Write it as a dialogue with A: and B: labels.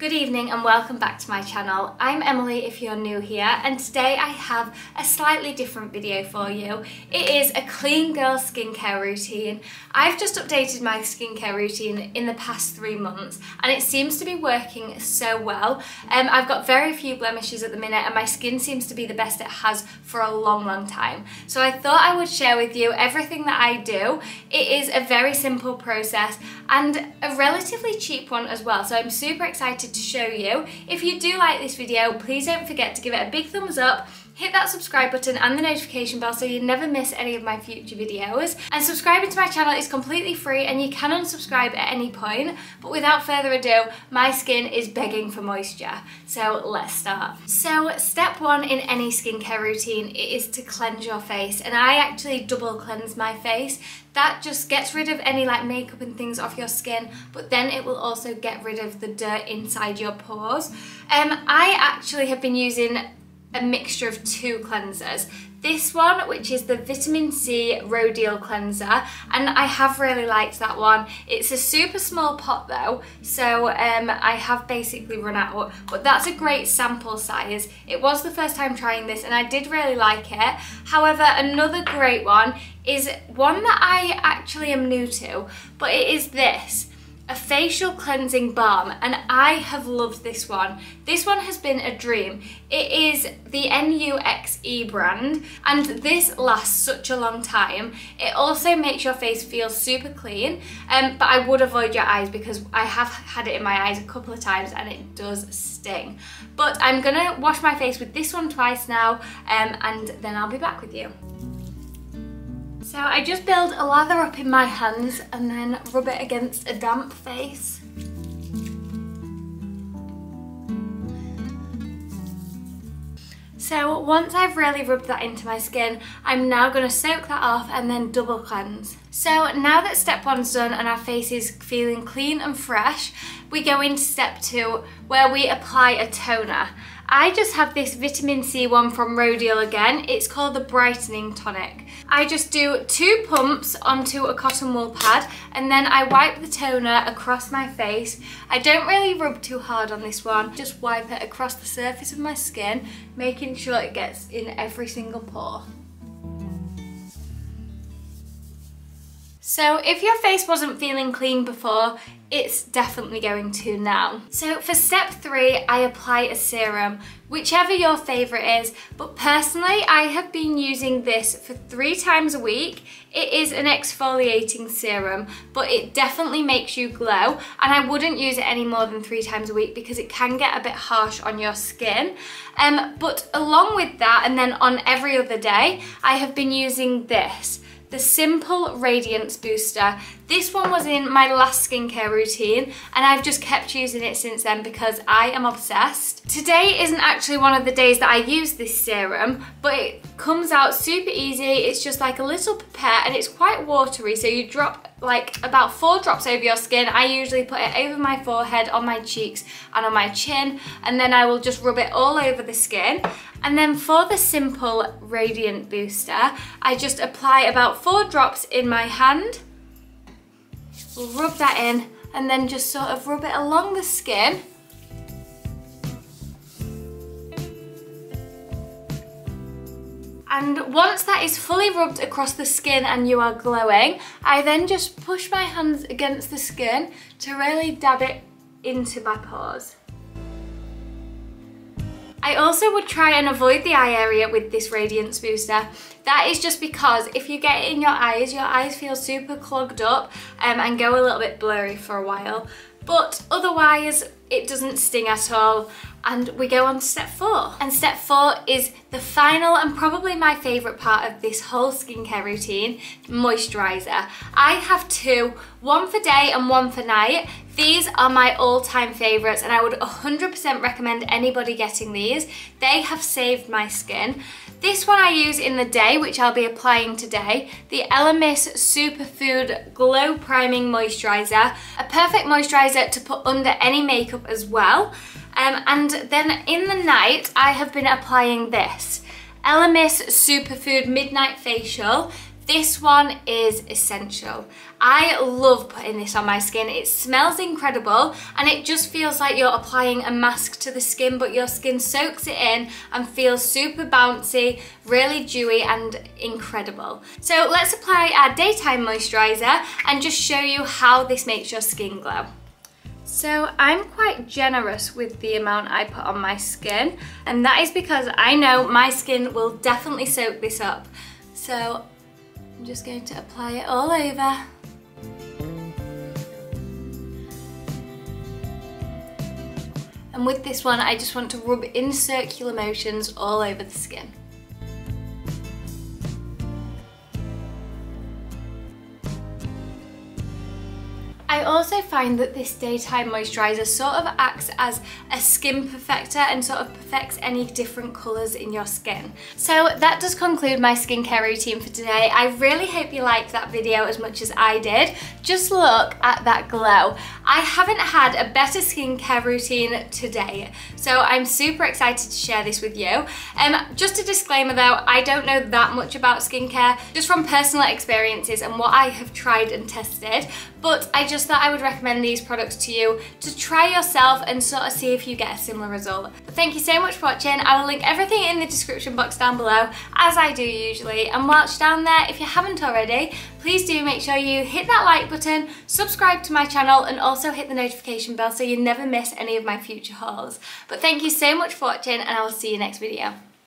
A: Good evening and welcome back to my channel. I'm Emily if you're new here and today I have a slightly different video for you. It is a clean girl skincare routine. I've just updated my skincare routine in the past three months and it seems to be working so well. Um, I've got very few blemishes at the minute and my skin seems to be the best it has for a long long time. So I thought I would share with you everything that I do. It is a very simple process and a relatively cheap one as well so I'm super excited to show you. If you do like this video, please don't forget to give it a big thumbs up, hit that subscribe button and the notification bell so you never miss any of my future videos. And subscribing to my channel is completely free and you can unsubscribe at any point. But without further ado, my skin is begging for moisture. So let's start. So step one in any skincare routine is to cleanse your face. And I actually double cleanse my face. That just gets rid of any like makeup and things off your skin, but then it will also get rid of the dirt inside your pores. Um, I actually have been using a mixture of two cleansers. This one, which is the Vitamin C Rodial Cleanser, and I have really liked that one. It's a super small pot though, so um, I have basically run out, but that's a great sample size. It was the first time trying this and I did really like it. However, another great one is one that I actually am new to, but it is this a facial cleansing balm and I have loved this one. This one has been a dream. It is the NUXE brand and this lasts such a long time. It also makes your face feel super clean um, but I would avoid your eyes because I have had it in my eyes a couple of times and it does sting. But I'm gonna wash my face with this one twice now um, and then I'll be back with you. So I just build a lather up in my hands and then rub it against a damp face. So once I've really rubbed that into my skin, I'm now going to soak that off and then double cleanse. So now that step one's done and our face is feeling clean and fresh, we go into step two where we apply a toner. I just have this vitamin C one from Rodial again. It's called the Brightening Tonic. I just do two pumps onto a cotton wool pad and then I wipe the toner across my face. I don't really rub too hard on this one, just wipe it across the surface of my skin, making sure it gets in every single pore. So if your face wasn't feeling clean before, it's definitely going to now. So for step three, I apply a serum, whichever your favorite is, but personally, I have been using this for three times a week. It is an exfoliating serum, but it definitely makes you glow, and I wouldn't use it any more than three times a week because it can get a bit harsh on your skin. Um, but along with that, and then on every other day, I have been using this the Simple Radiance Booster. This one was in my last skincare routine and I've just kept using it since then because I am obsessed. Today isn't actually one of the days that I use this serum, but it comes out super easy. It's just like a little pipette and it's quite watery. So you drop like about four drops over your skin. I usually put it over my forehead, on my cheeks and on my chin. And then I will just rub it all over the skin. And then for the Simple Radiant Booster, I just apply about four drops in my hand rub that in and then just sort of rub it along the skin. And once that is fully rubbed across the skin and you are glowing, I then just push my hands against the skin to really dab it into my pores. I also would try and avoid the eye area with this radiance booster. That is just because if you get it in your eyes, your eyes feel super clogged up um, and go a little bit blurry for a while. But otherwise, it doesn't sting at all and we go on to step four. And step four is the final and probably my favourite part of this whole skincare routine, moisturiser. I have two, one for day and one for night. These are my all-time favourites and I would 100% recommend anybody getting these. They have saved my skin. This one I use in the day, which I'll be applying today, the Elemis Superfood Glow Priming Moisturiser. A perfect moisturiser to put under any makeup as well. Um, and then in the night, I have been applying this. Elemis Superfood Midnight Facial. This one is essential. I love putting this on my skin. It smells incredible and it just feels like you're applying a mask to the skin but your skin soaks it in and feels super bouncy, really dewy and incredible. So let's apply our daytime moisturiser and just show you how this makes your skin glow. So I'm quite generous with the amount I put on my skin and that is because I know my skin will definitely soak this up. So I'm just going to apply it all over. And with this one, I just want to rub in circular motions all over the skin. I also find that this daytime moisturiser sort of acts as a skin perfector and sort of perfects any different colours in your skin. So that does conclude my skincare routine for today. I really hope you liked that video as much as I did. Just look at that glow. I haven't had a better skincare routine today, so I'm super excited to share this with you. Um, just a disclaimer though, I don't know that much about skincare, just from personal experiences and what I have tried and tested, but I just thought I would recommend these products to you to try yourself and sort of see if you get a similar result. But thank you so much for watching. I will link everything in the description box down below, as I do usually. And whilst down there, if you haven't already, please do make sure you hit that like button, subscribe to my channel, and also hit the notification bell so you never miss any of my future hauls. But thank you so much for watching, and I will see you next video.